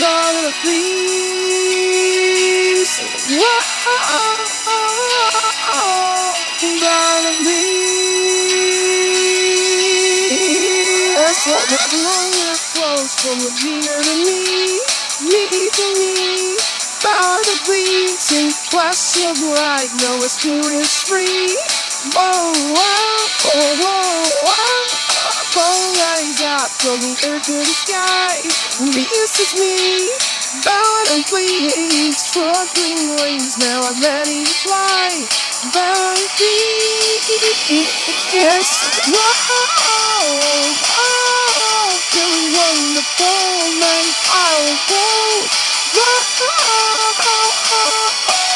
gonna please. Whoa, gonna please. That's what the longer flows from the near to me, me to me. By the bleaching, flash of light, no experience free. Whoa, whoa, whoa. Phone from the earth to the sky. This is me. Bound and please, struggling wings, now I'm ready to fly. Bound and yes. Whoa, whoa, feeling wonderful, man. I'll go.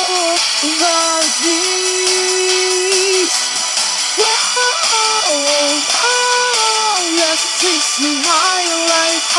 Whoa, God's peace.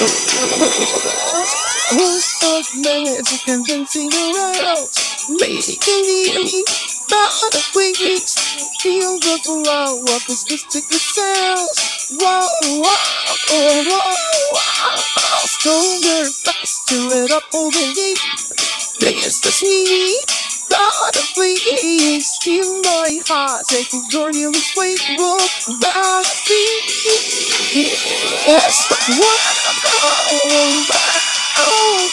right up spine. God's peace. minutes of convincing the world Making the enemy About the wings Feel the flow of this mystical sounds Whoa, whoa, whoa, whoa, whoa Stronger, faster, it up the deep Dance the sea God, please Feel my heart Take a journey this way Walk about the Oh,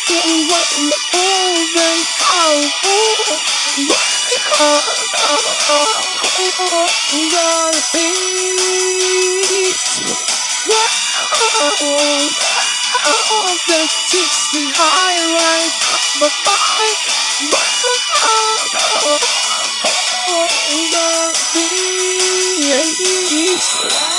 getting in the oven. Oh, oh, oh, the beat. Oh, that takes me higher, right? But I, the